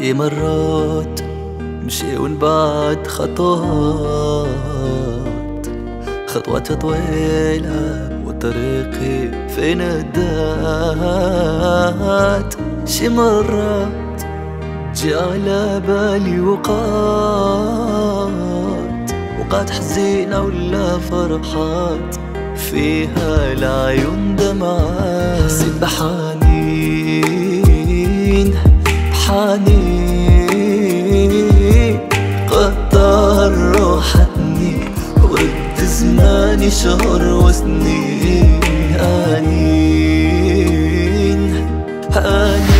شي مرات مشي ونبعد خطوات. خطوات طويلة وطريقي فين الدات شي مرات جي على بالي وقات. وقات حزينة ولا فرحات فيها العيون دمعات. حسيت بحنين بحنين. زماني شهر وسنين هانين هانين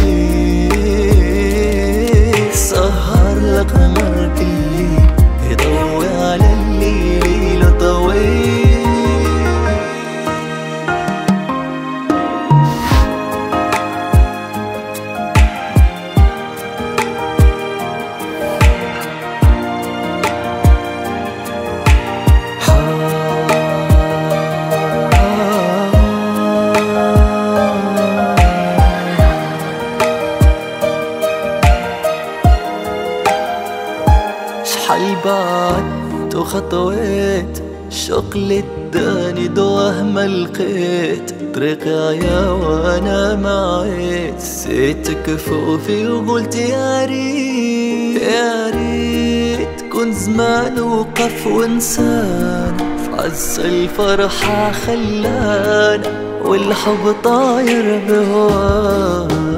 شحال بعدت وخطويت شوق اداني دواه ما لقيت. طريقي عيا وأنا معيت سيت كفوفي وقلت يا ريت. يا ريت كنت زمان وقف وانسان. في عز الفرحة خلانا والحب طاير بهوانا.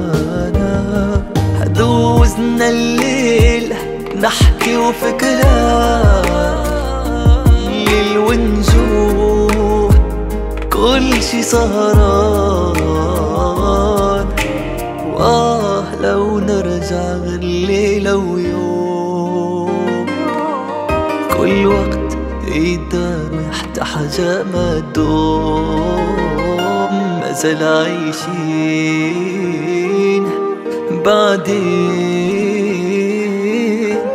دوزنا الليل نحكي وفي كلام ليل ونجوم كل شي سهران وآه لو نرجع غير ليلة ويوم كل وقت قدامي حتى حاجة ما تدوم. ما زال عايشين بعدين.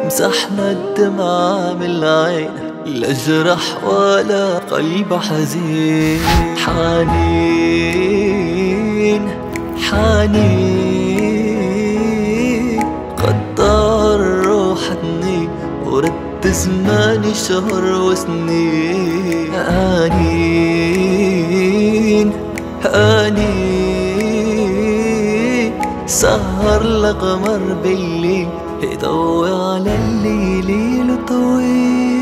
مسحنا الدمعة من العين لا جرح ولا قلب حزين. حنين حنين قدر روحتني ورد زماني شهر وسنين. آنين آنين سهر القمر بالليل يضوي على الليل طويل